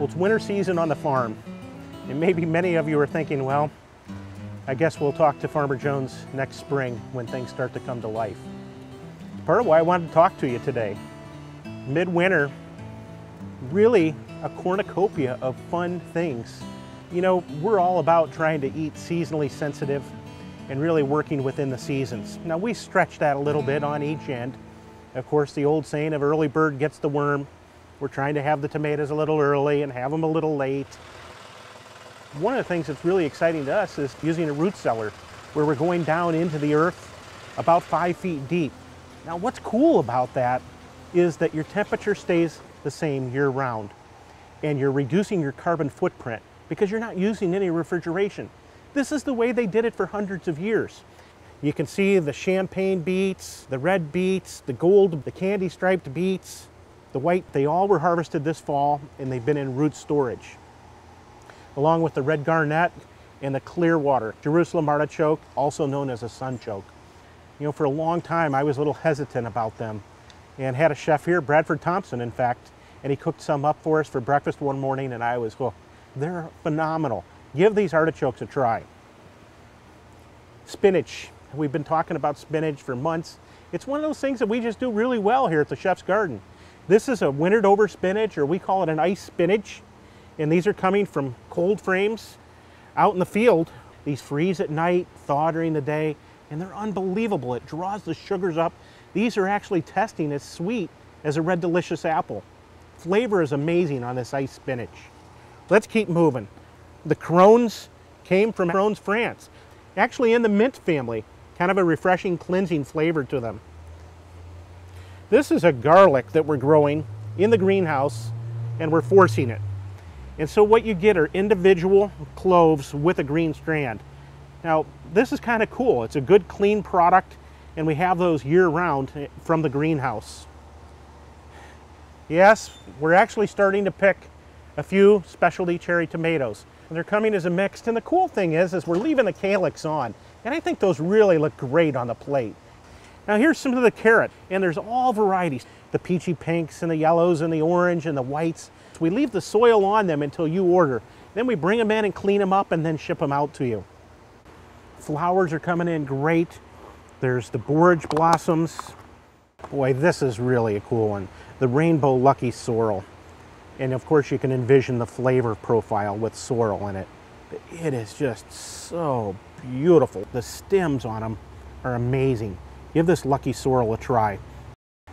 Well, it's winter season on the farm. And maybe many of you are thinking, well, I guess we'll talk to Farmer Jones next spring when things start to come to life. Part of why I wanted to talk to you today. Midwinter, really a cornucopia of fun things. You know, we're all about trying to eat seasonally sensitive and really working within the seasons. Now we stretch that a little bit on each end. Of course, the old saying of early bird gets the worm. We're trying to have the tomatoes a little early and have them a little late. One of the things that's really exciting to us is using a root cellar where we're going down into the earth about five feet deep. Now what's cool about that is that your temperature stays the same year round and you're reducing your carbon footprint because you're not using any refrigeration. This is the way they did it for hundreds of years. You can see the champagne beets, the red beets, the gold, the candy striped beets, the white, they all were harvested this fall and they've been in root storage. Along with the red garnet and the clear water, Jerusalem artichoke, also known as a sunchoke. You know, for a long time I was a little hesitant about them and had a chef here, Bradford Thompson in fact, and he cooked some up for us for breakfast one morning and I was hooked. They're phenomenal. Give these artichokes a try. Spinach. We've been talking about spinach for months. It's one of those things that we just do really well here at the Chef's Garden. This is a wintered over spinach, or we call it an ice spinach. And these are coming from cold frames out in the field. These freeze at night, thaw during the day, and they're unbelievable. It draws the sugars up. These are actually testing as sweet as a red delicious apple. Flavor is amazing on this ice spinach. Let's keep moving. The Crosnes came from Crosne, France. Actually in the mint family, kind of a refreshing, cleansing flavor to them. This is a garlic that we're growing in the greenhouse and we're forcing it. And so what you get are individual cloves with a green strand. Now, this is kind of cool. It's a good clean product and we have those year round eh, from the greenhouse. Yes, we're actually starting to pick a few specialty cherry tomatoes. And they're coming as a mixed. And the cool thing is, is we're leaving the calyx on. And I think those really look great on the plate. Now here's some of the carrot. And there's all varieties. The peachy pinks and the yellows and the orange and the whites. We leave the soil on them until you order. Then we bring them in and clean them up and then ship them out to you. Flowers are coming in great. There's the borage blossoms. Boy, this is really a cool one. The rainbow lucky sorrel. And of course you can envision the flavor profile with sorrel in it. It is just so beautiful. The stems on them are amazing. Give this lucky sorrel a try.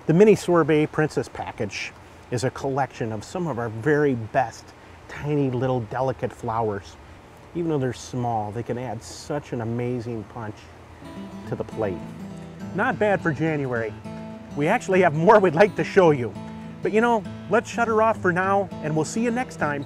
The mini sorbet princess package is a collection of some of our very best tiny little delicate flowers. Even though they're small, they can add such an amazing punch to the plate. Not bad for January. We actually have more we'd like to show you. But you know, let's shut her off for now, and we'll see you next time.